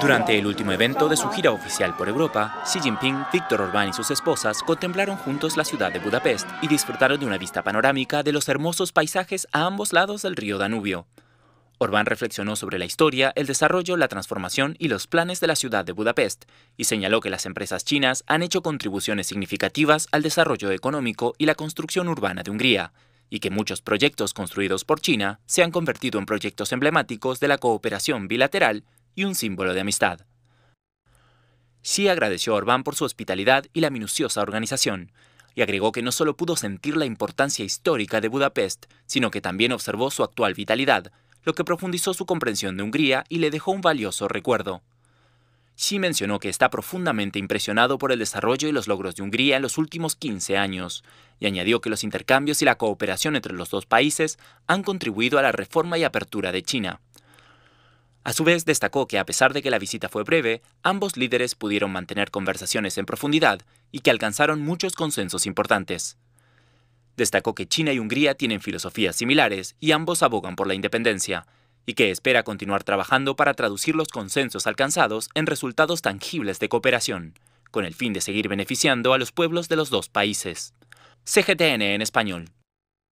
Durante el último evento de su gira oficial por Europa, Xi Jinping, Víctor Orbán y sus esposas contemplaron juntos la ciudad de Budapest y disfrutaron de una vista panorámica de los hermosos paisajes a ambos lados del río Danubio. Orbán reflexionó sobre la historia, el desarrollo, la transformación y los planes de la ciudad de Budapest y señaló que las empresas chinas han hecho contribuciones significativas al desarrollo económico y la construcción urbana de Hungría, y que muchos proyectos construidos por China se han convertido en proyectos emblemáticos de la cooperación bilateral y un símbolo de amistad. Xi agradeció a Orbán por su hospitalidad y la minuciosa organización, y agregó que no solo pudo sentir la importancia histórica de Budapest, sino que también observó su actual vitalidad, lo que profundizó su comprensión de Hungría y le dejó un valioso recuerdo. Xi mencionó que está profundamente impresionado por el desarrollo y los logros de Hungría en los últimos 15 años, y añadió que los intercambios y la cooperación entre los dos países han contribuido a la reforma y apertura de China. A su vez, destacó que a pesar de que la visita fue breve, ambos líderes pudieron mantener conversaciones en profundidad y que alcanzaron muchos consensos importantes. Destacó que China y Hungría tienen filosofías similares y ambos abogan por la independencia, y que espera continuar trabajando para traducir los consensos alcanzados en resultados tangibles de cooperación, con el fin de seguir beneficiando a los pueblos de los dos países. CGTN en español.